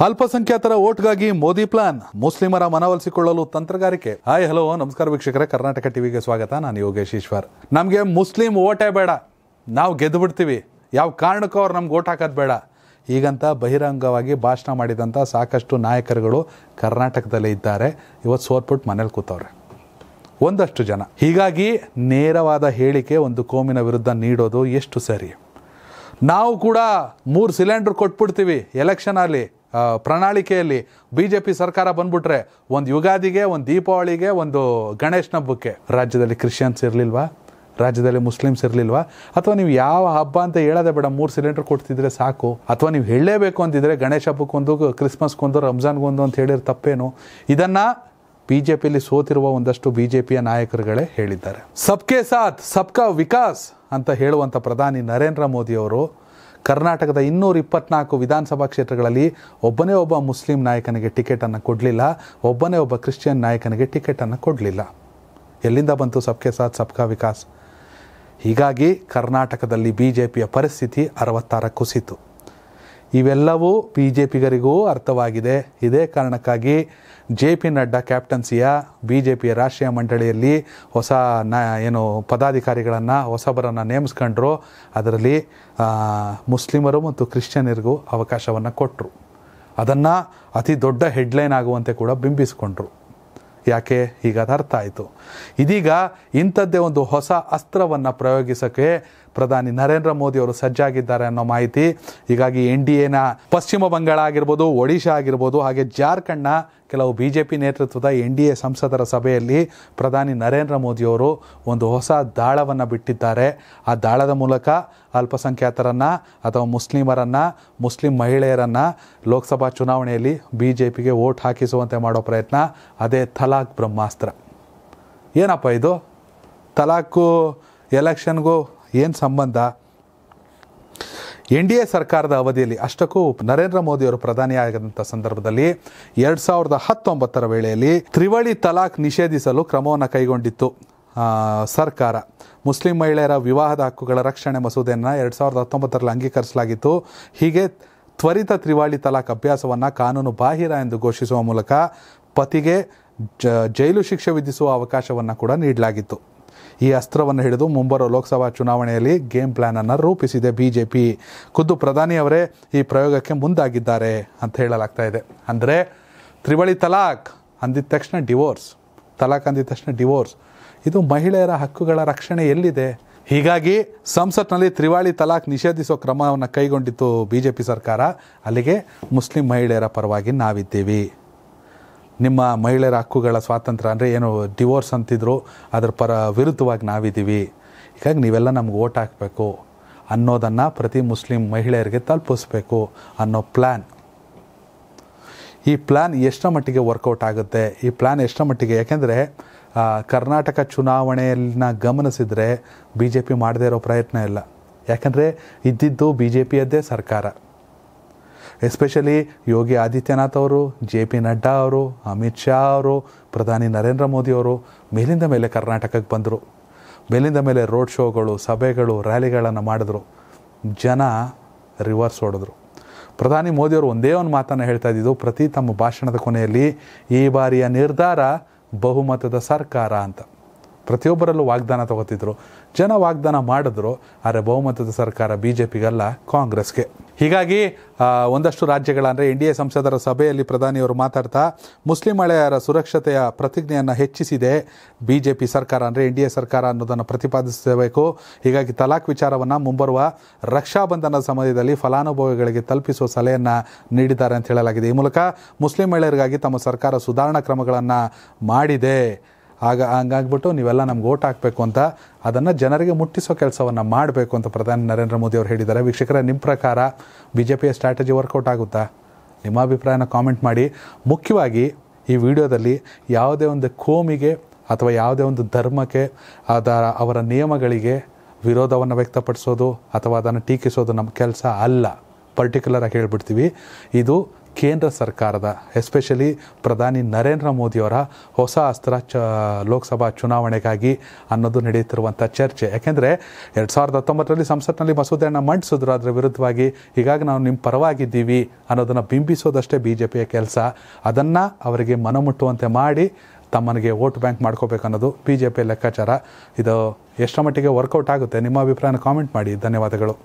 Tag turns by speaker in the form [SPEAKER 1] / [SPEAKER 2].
[SPEAKER 1] ಅಲ್ಪಸಂಖ್ಯಾತರ ಓಟ್ಗಾಗಿ ಮೋದಿ ಪ್ಲಾನ್. ಮುಸ್ಲಿಮರ ಮನವೊಲಿಸಿಕೊಳ್ಳಲು ತಂತ್ರಗಾರಿಕೆ. ಹಾಯ್, ಹಲೋ, ನಮಸ್ಕಾರ ವೀಕ್ಷಕರೇ. ಕರ್ನಾಟಕ ಟಿವಿಗೆ ಸ್ವಾಗತ. ನಾನು ಯೋಗೇಶ್ ಈಶ್ವರ್. ನಮಗೆ ಮುಸ್ಲಿಂ ಓಟೇ ಬೇಡ. ನಾವು ಗೆದ್ದು ಬಿಡ್ತೀವಿ. ಯಾವ ಕಾರಣಕ್ಕೂ ಅವ್ರು ನಮ್ಗೆ ಓಟ್ ಹಾಕೋದು ಬೇಡ. ಈಗಂತ ಬಹಿರಂಗವಾಗಿ ಭಾಷಣ ಮಾಡಿದಂಥ ಸಾಕಷ್ಟು ನಾಯಕರುಗಳು ಕರ್ನಾಟಕದಲ್ಲೇ ಇದ್ದಾರೆ. ಇವತ್ತು ಸೋರ್ಬಿಟ್ಟು ಮನೇಲಿ ಕೂತವ್ರೆ. ಒಂದಷ್ಟು ಜನ. ಹೀಗಾಗಿ ನೇರವಾದ ಹೇಳಿಕೆ ಒಂದು ಕೋಮಿನ ವಿರುದ್ಧ ನೀಡೋದು ಎಷ್ಟು ಸರಿ. ನಾವು ಕೂಡ ಮೂರು ಸಿಲಿಂಡ್ರ್ ಕೊಟ್ಬಿಡ್ತೀವಿ. ಎಲೆಕ್ಷನಲ್ಲಿ ಪ್ರಣಾಳಿಕೆಯಲ್ಲಿ ಬಿ ಜೆ ಪಿ ಸರ್ಕಾರ ಬಂದ್ಬಿಟ್ರೆ ಒಂದು ಯುಗಾದಿಗೆ, ಒಂದು ದೀಪಾವಳಿಗೆ, ಒಂದು ಗಣೇಶನ ಹಬ್ಬಕ್ಕೆ. ರಾಜ್ಯದಲ್ಲಿ ಕ್ರಿಶ್ಚಿಯನ್ಸ್ ಇರಲಿಲ್ವಾ? ರಾಜ್ಯದಲ್ಲಿ ಮುಸ್ಲಿಮ್ಸ್ ಇರಲಿಲ್ವಾ? ಅಥವಾ ನೀವು ಯಾವ ಹಬ್ಬ ಅಂತ ಹೇಳೋದೇ ಬೇಡ, ಮೂರು ಸಿಲಿಂಡರ್ ಕೊಡ್ತಿದ್ರೆ ಸಾಕು. ಅಥವಾ ನೀವು ಹೇಳಲೇಬೇಕು ಅಂತಿದ್ರೆ ಗಣೇಶ ಹಬ್ಬಕ್ಕೊಂದು ಕ್ರಿಸ್ಮಸ್ಗೊಂದು ರಂಜಾನ್ಗೊಂದು ಅಂತ ಹೇಳಿದ್ರೆ ತಪ್ಪೇನು? ಇದನ್ನು ಬಿ ಜೆ ಪಿಯಲ್ಲಿ ಸೋತಿರುವ ಒಂದಷ್ಟು ಬಿ ಜೆ ಪಿಯ ನಾಯಕರುಗಳೇ ಹೇಳಿದ್ದಾರೆ. ಸಬ್ಕೆ ಸಾಥ್, ಸಬ್ಕಾ ವಿಕಾಸ್ ಅಂತ ಹೇಳುವಂಥ ಪ್ರಧಾನಿ ನರೇಂದ್ರ ಮೋದಿ ಅವರು ಕರ್ನಾಟಕದ ಇನ್ನೂರ ಇಪ್ಪತ್ನಾಲ್ಕು ವಿಧಾನಸಭಾ ಕ್ಷೇತ್ರಗಳಲ್ಲಿ ಒಬ್ಬನೇ ಒಬ್ಬ ಮುಸ್ಲಿಂ ನಾಯಕನಿಗೆ ಟಿಕೆಟನ್ನು ಕೊಡಲಿಲ್ಲ, ಒಬ್ಬನೇ ಒಬ್ಬ ಕ್ರಿಶ್ಚಿಯನ್ ನಾಯಕನಿಗೆ ಟಿಕೆಟನ್ನು ಕೊಡಲಿಲ್ಲ. ಎಲ್ಲಿಂದ ಬಂತು ಸಬ್ಕೆ ಸಾಥ್, ಸಬ್ಕಾ ವಿಕಾಸ್? ಹೀಗಾಗಿ ಕರ್ನಾಟಕದಲ್ಲಿ ಬಿ ಜೆ ಪಿಯ ಪರಿಸ್ಥಿತಿ ಅರವತ್ತಾರ ಕುಸಿತು ಇವೆಲ್ಲವೂ ಬಿ ಜೆ ಪಿಗರಿಗೂ ಅರ್ಥವಾಗಿದೆ. ಇದೇ ಕಾರಣಕ್ಕಾಗಿ ಜೆ ಪಿ ನಡ್ಡಾ ಕ್ಯಾಪ್ಟನ್ಸಿಯ ಬಿ ಜೆ ಪಿಯ ರಾಷ್ಟ್ರೀಯ ಮಂಡಳಿಯಲ್ಲಿ ಹೊಸ ನ, ಏನು ಪದಾಧಿಕಾರಿಗಳನ್ನು, ಹೊಸಬರನ್ನು ನೇಮಿಸ್ಕೊಂಡ್ರು. ಅದರಲ್ಲಿ ಮುಸ್ಲಿಮರು ಮತ್ತು ಕ್ರಿಶ್ಚಿಯನ್ನರಿಗೂ ಅವಕಾಶವನ್ನು ಕೊಟ್ಟರು ಅದನ್ನು ಅತಿ ದೊಡ್ಡ ಹೆಡ್ಲೈನ್ ಆಗುವಂತೆ ಕೂಡ ಬಿಂಬಿಸಿಕೊಂಡ್ರು. ಯಾಕೆ? ಈಗ ಅದು ಅರ್ಥ ಆಯಿತು. ಇದೀಗ ಇಂಥದ್ದೇ ಒಂದು ಹೊಸ ಅಸ್ತ್ರವನ್ನು ಪ್ರಯೋಗಿಸೋಕ್ಕೆ ಪ್ರಧಾನಿ ನರೇಂದ್ರ ಮೋದಿ ಅವರು ಸಜ್ಜಾಗಿದ್ದಾರೆ ಅನ್ನೋ ಮಾಹಿತಿ. ಹೀಗಾಗಿ ಎನ್ ಡಿ ಎನ ಪಶ್ಚಿಮ ಬಂಗಾಳ ಆಗಿರ್ಬೋದು, ಒಡಿಶಾ ಆಗಿರ್ಬೋದು, ಹಾಗೆ ಜಾರ್ಖಂಡ್ನ ಕೆಲವು ಬಿ ಜೆ ಪಿ ನೇತೃತ್ವದ ಎನ್ ಡಿ ಎ ಸಂಸದರ ಸಭೆಯಲ್ಲಿ ಪ್ರಧಾನಿ ನರೇಂದ್ರ ಮೋದಿಯವರು ಒಂದು ಹೊಸ ದಾಳವನ್ನು ಬಿಟ್ಟಿದ್ದಾರೆ. ಆ ದಾಳದ ಮೂಲಕ ಅಲ್ಪಸಂಖ್ಯಾತರನ್ನು ಅಥವಾ ಮುಸ್ಲಿಮರನ್ನು, ಮುಸ್ಲಿಂ ಮಹಿಳೆಯರನ್ನು ಲೋಕಸಭಾ ಚುನಾವಣೆಯಲ್ಲಿ ಬಿ ಜೆ ಪಿಗೆ ವೋಟ್ ಹಾಕಿಸುವಂತೆ ಮಾಡೋ ಪ್ರಯತ್ನ. ಅದೇ ತಲಾಕ್ ಬ್ರಹ್ಮಾಸ್ತ್ರ. ಏನಪ್ಪ ಇದು? ತಲಾಕು ಎಲೆಕ್ಷನ್ಗೂ ಏನು ಸಂಬಂಧ? ಎನ್ ಡಿ ಎ ಸರ್ಕಾರದ ಅವಧಿಯಲ್ಲಿ ಅಷ್ಟಕ್ಕೂ ನರೇಂದ್ರ ಮೋದಿಯವರು ಪ್ರಧಾನಿಯಾಗದಂಥ ಸಂದರ್ಭದಲ್ಲಿ ಎರಡು ಸಾವಿರದ ಹತ್ತೊಂಬತ್ತರ ವೇಳೆಯಲ್ಲಿ ತ್ರಿವಳಿ ತಲಾಖ್ ನಿಷೇಧಿಸಲು ಕ್ರಮವನ್ನು ಕೈಗೊಂಡಿತ್ತು ಸರ್ಕಾರ. ಮುಸ್ಲಿಂ ಮಹಿಳೆಯರ ವಿವಾಹದ ಹಕ್ಕುಗಳ ರಕ್ಷಣೆ ಮಸೂದೆಯನ್ನು ಎರಡು ಸಾವಿರದ ಹತ್ತೊಂಬತ್ತರಲ್ಲಿ ಅಂಗೀಕರಿಸಲಾಗಿತ್ತು. ಹೀಗೆ ತ್ವರಿತ ತ್ರಿವಳಿ ತಲಾಖ್ ಅಭ್ಯಾಸವನ್ನು ಕಾನೂನು ಬಾಹಿರ ಎಂದು ಘೋಷಿಸುವ ಮೂಲಕ ಪತಿಗೆ ಜೈಲು ಶಿಕ್ಷೆ ವಿಧಿಸುವ ಅವಕಾಶವನ್ನು ಕೂಡ ನೀಡಲಾಗಿತ್ತು. ಈ ಅಸ್ತ್ರವನ್ನು ಹಿಡಿದು ಮುಂಬರುವ ಲೋಕಸಭಾ ಚುನಾವಣೆಯಲ್ಲಿ ಗೇಮ್ ಪ್ಲಾನ್ ಅನ್ನು ರೂಪಿಸಿದೆ ಬಿಜೆಪಿ. ಖುದ್ದು ಪ್ರಧಾನಿಯವರೇ ಈ ಪ್ರಯೋಗಕ್ಕೆ ಮುಂದಾಗಿದ್ದಾರೆ ಅಂತ ಹೇಳಲಾಗ್ತಾ ಇದೆ. ಅಂದರೆ ತ್ರಿವಳಿ ತಲಾಖ್ ಅಂದಿದ ತಕ್ಷಣ ಡಿವೋರ್ಸ್, ತಲಾಖ್ ಅಂದಿದ ತಕ್ಷಣ ಡಿವೋರ್ಸ್. ಇದು ಮಹಿಳೆಯರ ಹಕ್ಕುಗಳ ರಕ್ಷಣೆ ಎಲ್ಲಿದೆ? ಹೀಗಾಗಿ ಸಂಸತ್ನಲ್ಲಿ ತ್ರಿವಾಳಿ ತಲಾಖ್ ನಿಷೇಧಿಸುವ ಕ್ರಮವನ್ನು ಕೈಗೊಂಡಿತ್ತು ಬಿ ಜೆ ಪಿ ಸರ್ಕಾರ. ಅಲ್ಲಿಗೆ ಮುಸ್ಲಿಂ ಮಹಿಳೆಯರ ಪರವಾಗಿ ನಾವಿದ್ದೀವಿ. ನಿಮ್ಮ ಮಹಿಳೆಯರ ಹಕ್ಕುಗಳ ಸ್ವಾತಂತ್ರ್ಯ ಅಂದರೆ ಏನು ಡಿವೋರ್ಸ್ ಅಂತಿದ್ರು, ಅದರ ಪರ ವಿರುದ್ಧವಾಗಿ ನಾವಿದ್ದೀವಿ. ಹೀಗಾಗಿ ನೀವೆಲ್ಲ ನಮ್ಗೆ ಓಟ್ ಹಾಕಬೇಕು ಅನ್ನೋದನ್ನು ಪ್ರತಿ ಮುಸ್ಲಿಂ ಮಹಿಳೆಯರಿಗೆ ತಲುಪಿಸ್ಬೇಕು ಅನ್ನೋ ಪ್ಲ್ಯಾನ್ ಈ ಪ್ಲ್ಯಾನ್ ಎಷ್ಟರ ಮಟ್ಟಿಗೆ ವರ್ಕೌಟ್ ಆಗುತ್ತೆ? ಈ ಪ್ಲ್ಯಾನ್ ಎಷ್ಟರ ಮಟ್ಟಿಗೆ? ಯಾಕೆಂದರೆ ಕರ್ನಾಟಕ ಚುನಾವಣೆಯಲ್ಲಿನ ಗಮನಿಸಿದರೆ ಬಿ ಜೆ ಪಿ ಮಾಡದೇ ಇರೋ ಪ್ರಯತ್ನ ಇಲ್ಲ. ಯಾಕಂದರೆ ಇದ್ದಿದ್ದು ಬಿ ಜೆ ಪಿಯದ್ದೇ ಸರ್ಕಾರ. ಎಸ್ಪೆಷಲಿ ಯೋಗಿ ಆದಿತ್ಯನಾಥ್ ಅವರು ಜೆ ಪಿ ನಡ್ಡಾ ಅವರು ಅಮಿತ್ ಶಾ ಅವರು ಪ್ರಧಾನಿ ನರೇಂದ್ರ ಮೋದಿ ಅವರು ಮೇಲಿಂದ ಮೇಲೆ ಕರ್ನಾಟಕಕ್ಕೆ ಬಂದರು. ಮೇಲಿಂದ ಮೇಲೆ ರೋಡ್ ಶೋಗಳು ಸಭೆಗಳು ರ್ಯಾಲಿಗಳನ್ನು ಮಾಡಿದ್ರು. ಜನ ರಿವರ್ಸ್ ಹೊಡೆದ್ರು. ಪ್ರಧಾನಿ ಮೋದಿಯವರು ಒಂದೇ ಒಂದು ಮಾತನ್ನು ಹೇಳ್ತಾ ಇದ್ದಿದ್ದು, ಪ್ರತಿ ತಮ್ಮ ಭಾಷಣದ ಕೊನೆಯಲ್ಲಿ ಈ ಬಾರಿಯ ನಿರ್ಧಾರ ಬಹುಮತದ ಸರ್ಕಾರ ಅಂತ. ಪ್ರತಿಯೊಬ್ಬರಲ್ಲೂ ವಾಗ್ದಾನ ತಗೋತಿದ್ರು. ಜನ ವಾಗ್ದಾನ ಮಾಡಿದ್ರು, ಆದರೆ ಬಹುಮತದ ಸರ್ಕಾರ ಬಿ ಜೆ ಪಿಗಲ್ಲ ಕಾಂಗ್ರೆಸ್ಗೆ. ಹೀಗಾಗಿ ಒಂದಷ್ಟು ರಾಜ್ಯಗಳ, ಅಂದರೆ ಎನ್ ಡಿ ಎ ಸಂಸದರ ಸಭೆಯಲ್ಲಿ ಪ್ರಧಾನಿಯವರು ಮಾತಾಡ್ತಾ, ಮುಸ್ಲಿಂ ಮಹಿಳೆಯರ ಸುರಕ್ಷತೆಯ ಪ್ರತಿಜ್ಞೆಯನ್ನು ಹೆಚ್ಚಿಸಿದೆ. ಬಿ ಜೆ ಪಿ ಸರ್ಕಾರ, ಅಂದರೆ ಎನ್ ಡಿ ಎ ಸರ್ಕಾರ ಅನ್ನೋದನ್ನು ಪ್ರತಿಪಾದಿಸಬೇಕು. ಹೀಗಾಗಿ ತಲಾಖ್ ವಿಚಾರವನ್ನು ಮುಂಬರುವ ರಕ್ಷಾಬಂಧನ ಸಮಯದಲ್ಲಿ ಫಲಾನುಭವಿಗಳಿಗೆ ತಲುಪಿಸುವ ಸಲಹೆಯನ್ನು ನೀಡಿದ್ದಾರೆ ಅಂತ ಹೇಳಲಾಗಿದೆ. ಈ ಮೂಲಕ ಮುಸ್ಲಿಂ ಮಹಿಳೆಯರಿಗಾಗಿ ತಮ್ಮ ಸರ್ಕಾರ ಸುಧಾರಣಾ ಕ್ರಮಗಳನ್ನು ಮಾಡಿದೆ. ಆಗ ಹಂಗಾಗ್ಬಿಟ್ಟು ನೀವೆಲ್ಲ ನಮ್ಗೆ ಓಟ್ ಹಾಕಬೇಕು ಅಂತ ಅದನ್ನು ಜನರಿಗೆ ಮುಟ್ಟಿಸೋ ಕೆಲಸವನ್ನು ಮಾಡಬೇಕು ಅಂತ ಪ್ರಧಾನಿ ನರೇಂದ್ರ ಮೋದಿ ಅವರು ಹೇಳಿದ್ದಾರೆ. ವೀಕ್ಷಕರ ನಿಮ್ಮ ಪ್ರಕಾರ ಬಿ ಜೆ ಪಿಯ ಸ್ಟ್ರಾಟಜಿ ವರ್ಕೌಟ್ ಆಗುತ್ತಾ? ನಿಮ್ಮ ಅಭಿಪ್ರಾಯನ ಕಾಮೆಂಟ್ ಮಾಡಿ. ಮುಖ್ಯವಾಗಿ ಈ ವಿಡಿಯೋದಲ್ಲಿ ಯಾವುದೇ ಒಂದು ಕೋಮಿಗೆ ಅಥವಾ ಯಾವುದೇ ಒಂದು ಧರ್ಮಕ್ಕೆ ಅದ ಅವರ ನಿಯಮಗಳಿಗೆ ವಿರೋಧವನ್ನು ವ್ಯಕ್ತಪಡಿಸೋದು ಅಥವಾ ಅದನ್ನು ಟೀಕಿಸೋದು ನಮ್ಮ ಕೆಲಸ ಅಲ್ಲ. ಪರ್ಟಿಕ್ಯುಲರಾಗಿ ಹೇಳ್ಬಿಡ್ತೀವಿ. ಇದು ಕೇಂದ್ರ ಸರ್ಕಾರದ ಎಸ್ಪೆಷಲಿ ಪ್ರಧಾನಿ ನರೇಂದ್ರ ಮೋದಿಯವರ ಹೊಸ ಅಸ್ತ್ರ ಚ ಲೋಕಸಭಾ ಚುನಾವಣೆಗಾಗಿ ಅನ್ನೋದು ನಡೆಯುತ್ತಿರುವಂಥ ಚರ್ಚೆ. ಯಾಕೆಂದರೆ ಎರಡು ಸಾವಿರದ ಹತ್ತೊಂಬತ್ತರಲ್ಲಿ ಸಂಸತ್ನಲ್ಲಿ ಮಸೂದೆಯನ್ನು ಮಂಡಿಸಿದ್ರು ಅದರ ವಿರುದ್ಧವಾಗಿ ಹೀಗಾಗಿ ನಾವು ನಿಮ್ಮ ಪರವಾಗಿದ್ದೀವಿ ಅನ್ನೋದನ್ನು ಬಿಂಬಿಸೋದಷ್ಟೇ ಬಿ ಜೆ ಪಿಯ ಕೆಲಸ. ಅದನ್ನು ಅವರಿಗೆ ಮನಮುಟ್ಟುವಂತೆ ಮಾಡಿ ತಮ್ಮನಿಗೆ ವೋಟ್ ಬ್ಯಾಂಕ್ ಮಾಡ್ಕೋಬೇಕು ಅನ್ನೋದು ಬಿ ಜೆ ಪಿ ಲೆಕ್ಕಾಚಾರ. ಇದು ಎಷ್ಟರ ಮಟ್ಟಿಗೆ ವರ್ಕೌಟ್ ಆಗುತ್ತೆ ನಿಮ್ಮ ಅಭಿಪ್ರಾಯನ ಕಾಮೆಂಟ್ ಮಾಡಿ. ಧನ್ಯವಾದಗಳು.